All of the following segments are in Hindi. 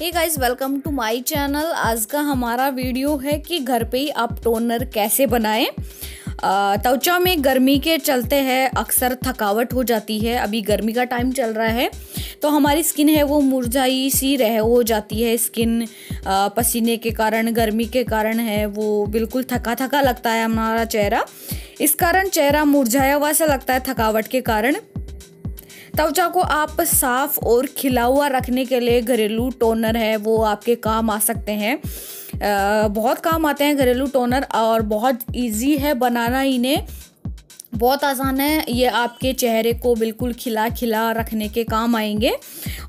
Hey guys welcome to my channel आज का हमारा वीडियो है कि घर पे ही आप टोनर कैसे बनाएँ। त्वचा में गर्मी के चलते हैं, अक्सर थकावट हो जाती है। अभी गर्मी का टाइम चल रहा है तो हमारी स्किन है वो मुरझाई सी रह, हो जाती है स्किन पसीने के कारण, गर्मी के कारण है, वो बिल्कुल थका थका लगता है हमारा चेहरा। इस कारण चेहरा मुरझाया हुआ सा लगता है थकावट के कारण। त्वचा को आप साफ़ और खिला हुआ रखने के लिए घरेलू टोनर है, वो आपके काम आ सकते हैं। बहुत काम आते हैं घरेलू टोनर और बहुत इजी है बनाना इन्हें। बहुत आसान है ये आपके चेहरे को बिल्कुल खिला खिला रखने के काम आएँगे।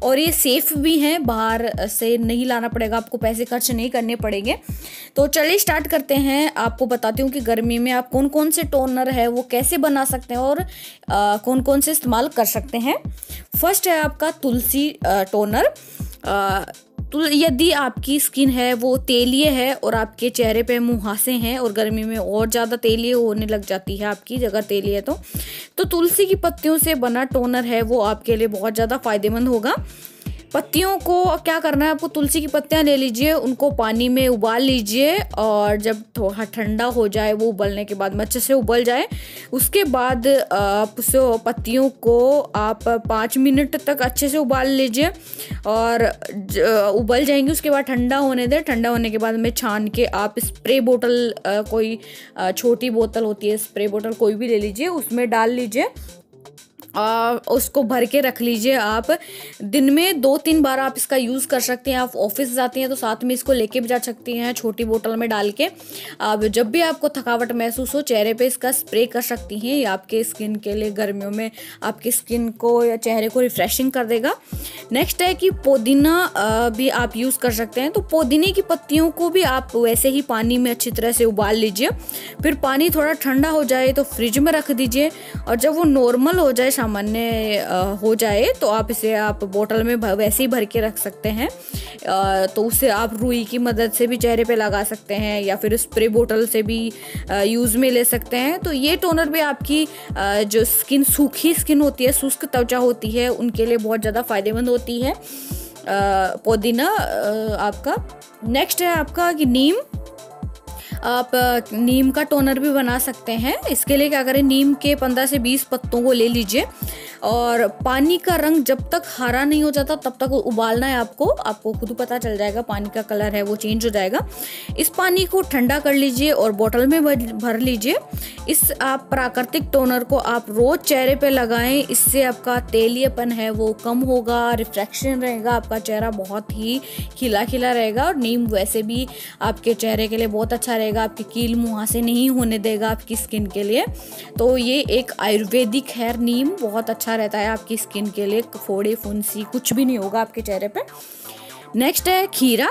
और ये सेफ़ भी हैं बाहर से नहीं लाना पड़ेगा आपको पैसे खर्च नहीं करने पड़ेंगे। तो चलिए स्टार्ट करते हैं। आपको बताती हूँ कि गर्मी में आप कौन कौन से टोनर है वो कैसे बना सकते हैं और आ, कौन कौन से इस्तेमाल कर सकते हैं। फ़र्स्ट है आपका तुलसी टोनर तो यदि आपकी स्किन है, वो तेलिए है और आपके चेहरे पे मुहासे हैं और गर्मी में और ज़्यादा तेलिए होने लग जाती है आपकी जगह तेली है तो तो तुलसी की पत्तियों से बना टोनर है, वो आपके लिए बहुत ज़्यादा फ़ायदेमंद होगा। पत्तियों को क्या करना है, आपको तुलसी की पत्तियाँ ले लीजिए, उनको पानी में उबाल लीजिए और जब थोड़ा ठंडा हो जाए, वो उबलने के बाद अच्छे से उबल जाए, उसके बाद आप उस पत्तियों को आप पाँच मिनट तक अच्छे से उबाल लीजिए और उबल जाएँगे, उसके बाद ठंडा होने दें। ठंडा होने के बाद में छान के आप स्प्रे बोतल कोई छोटी बोतल होती है, स्प्रे बोतल कोई भी ले लीजिए, उसमें डाल लीजिए। उसको भर के रख लीजिए आप। दिन में दो तीन बार आप इसका यूज़ कर सकते हैं। आप ऑफ़िस जाती हैं तो साथ में इसको लेके भी जा सकती हैं छोटी बोतल में डाल के। आप जब भी आपको थकावट महसूस हो, चेहरे पे इसका स्प्रे कर सकती हैं। ये आपके स्किन के लिए गर्मियों में आपकी स्किन को या चेहरे को रिफ्रेशिंग कर देगा। नेक्स्ट है कि पुदीना भी आप यूज़ कर सकते हैं। तो पुदीने की पत्तियों को भी आप वैसे ही पानी में अच्छी तरह से उबाल लीजिए। फिर पानी थोड़ा ठंडा हो जाए तो फ्रिज में रख दीजिए। और जब वो नॉर्मल हो जाए सामान्य हो जाए तो आप इसे आप बोतल में वैसे ही भर के रख सकते हैं। तो उसे आप रुई की मदद से भी चेहरे पे लगा सकते हैं या फिर स्प्रे बोतल से भी यूज़ में ले सकते हैं। तो ये टोनर भी आपकी जो स्किन, सूखी स्किन होती है, शुष्क त्वचा होती है, उनके लिए बहुत ज़्यादा फ़ायदेमंद होती है। पुदीना आपका। नेक्स्ट है आपका कि नीम। आप नीम का टोनर भी बना सकते हैं। इसके लिए क्या करें, नीम के पंद्रह से बीस पत्तों को ले लीजिए। और पानी का रंग जब तक हरा नहीं हो जाता, तब तक उबालना है आपको। आपको खुद पता चल जाएगा, पानी का कलर है, वो चेंज हो जाएगा। इस पानी को ठंडा कर लीजिए और बोतल में भर लीजिए। इस आप प्राकृतिक टोनर को आप रोज चेहरे पे लगाएँ, इससे आपका तेलिएपन है, वो कम होगा रिफ्रैक्शन रहेगा, आपका चेहरा बहुत ही खिला खिला रहेगा और नीम वैसे भी आपके चेहरे के लिए बहुत अच्छा रहेगा, आपकी कील मुहासे नहीं होने देगा आपकी स्किन के लिए। तो ये एक आयुर्वेदिक है नीम, बहुत अच्छा रहता है आपकी स्किन के लिए, फोड़े, फुंसी, कुछ भी नहीं होगा आपके चेहरे पर नेक्स्ट है खीरा।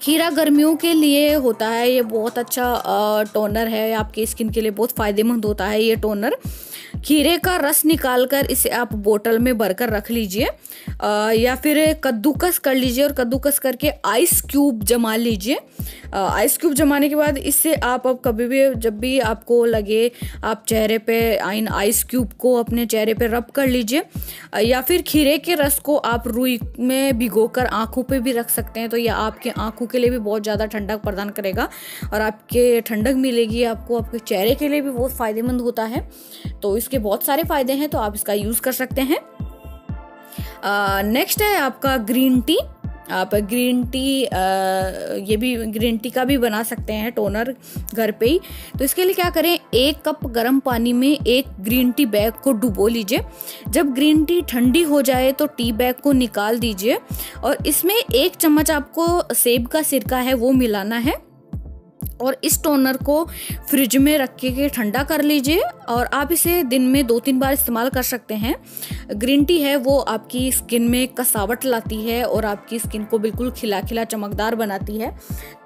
खीरा गर्मियों के लिए होता है, ये बहुत अच्छा टोनर है, आपकी स्किन के लिए बहुत फ़ायदेमंद होता है ये टोनर खीरे का रस निकाल कर इसे आप बोतल में भरकर रख लीजिए। या फिर कद्दूकस कर लीजिए और कद्दूकस करके आइस क्यूब जमा लीजिए। आइस क्यूब जमाने के बाद इससे आप अब कभी भी जब भी आपको लगे आप चेहरे पे आइन आइस क्यूब को अपने चेहरे पे रब कर लीजिए। या फिर खीरे के रस को आप रुई में भिगोकर आँखों पे भी रख सकते हैं तो यह आपके आँखों के लिए भी बहुत ज़्यादा ठंडक प्रदान करेगा और आपके ठंडक मिलेगी, आपको आपके चेहरे के लिए भी बहुत फ़ायदेमंद होता है। तो इसके बहुत सारे फ़ायदे हैं तो आप इसका यूज़ कर सकते हैं। नेक्स्ट है आपका ग्रीन टी आप ग्रीन टी आ, ये भी ग्रीन टी का भी बना सकते हैं टोनर घर पे ही। तो इसके लिए क्या करें एक कप गर्म पानी में एक ग्रीन टी बैग को डुबो लीजिए। जब ग्रीन टी ठंडी हो जाए तो टी बैग को निकाल दीजिए। और इसमें एक चम्मच आपको सेब का सिरका है वो मिलाना है। और इस टोनर को फ्रिज में रख के ठंडा कर लीजिए और आप इसे दिन में दो तीन बार इस्तेमाल कर सकते हैं। ग्रीन टी है, वो आपकी स्किन में कसावट लाती है और आपकी स्किन को बिल्कुल खिला खिला चमकदार बनाती है।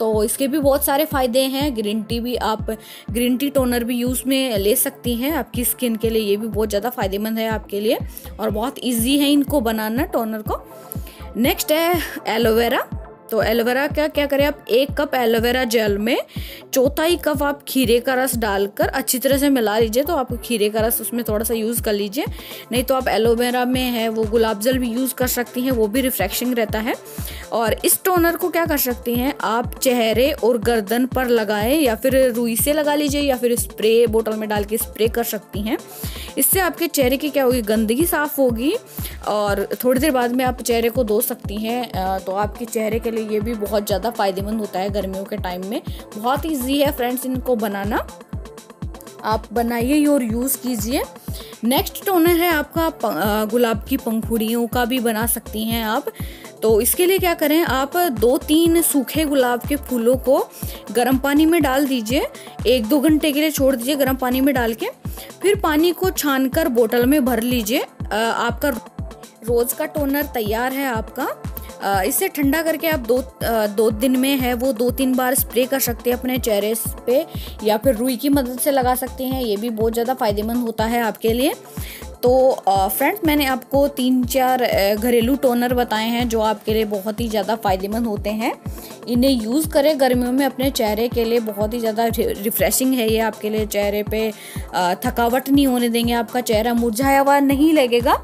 तो इसके भी बहुत सारे फ़ायदे हैं। ग्रीन टी भी आप ग्रीन टी टोनर भी यूज़ में ले सकती हैं। आपकी स्किन के लिए ये भी बहुत ज़्यादा फ़ायदेमंद है आपके लिए और बहुत ईजी है इनको बनाना टोनर को। नेक्स्ट है एलोवेरा तो एलोवेरा का क्या करें आप? एक कप एलोवेरा जेल में चौथाई कप आप खीरे का रस डालकर अच्छी तरह से मिला लीजिए तो आप खीरे का रस उसमें थोड़ा सा यूज़ कर लीजिए। नहीं तो आप एलोवेरा में है, वो गुलाब जल भी यूज़ कर सकती हैं, वो भी रिफ्रेशिंग रहता है। और इस टोनर को क्या कर सकती हैं? आप चेहरे और गर्दन पर लगाएँ या फिर रुई से लगा लीजिए या फिर स्प्रे बोतल में डाल के स्प्रे कर सकती हैं। इससे आपके चेहरे की क्या होगी? गंदगी साफ़ होगी और थोड़ी देर बाद में आप चेहरे को धो सकती हैं तो आपके चेहरे के लिए ये भी बहुत ज़्यादा फ़ायदेमंद होता है गर्मियों के टाइम में। बहुत ईजी है फ्रेंड्स इनको बनाना। आप बनाइए और यूज़ कीजिए। नेक्स्ट टोनर है आपका गुलाब की पंखुड़ियों का भी बना सकती हैं आप। तो इसके लिए क्या करें, आप दो तीन सूखे गुलाब के फूलों को गर्म पानी में डाल दीजिए। एक दो घंटे के लिए छोड़ दीजिए गर्म पानी में डाल के। फिर पानी को छान कर बोतल में भर लीजिए। आपका रोज़ का टोनर तैयार है आपका। इसे ठंडा करके आप दो दो दिन में है, वो दो तीन बार स्प्रे कर सकते हैं अपने चेहरे पे, या फिर रुई की मदद से लगा सकते हैं, ये भी बहुत ज़्यादा फ़ायदेमंद होता है आपके लिए। तो फ्रेंड्स मैंने आपको तीन चार घरेलू टोनर बताए हैं, जो आपके लिए बहुत ही ज़्यादा फ़ायदेमंद होते हैं। इन्हें यूज़ करें गर्मियों में अपने चेहरे के लिए, बहुत ही ज़्यादा रिफ़्रेशिंग है ये आपके लिए चेहरे पे थकावट नहीं होने देंगे, आपका चेहरा मुरझाया हुआ नहीं लगेगा।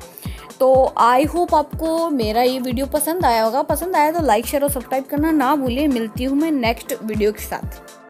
तो आई होप आपको मेरा ये वीडियो पसंद आया होगा। पसंद आया तो लाइक शेयर और सब्सक्राइब करना ना भूलिए। मिलती हूँ मैं नेक्स्ट वीडियो के साथ।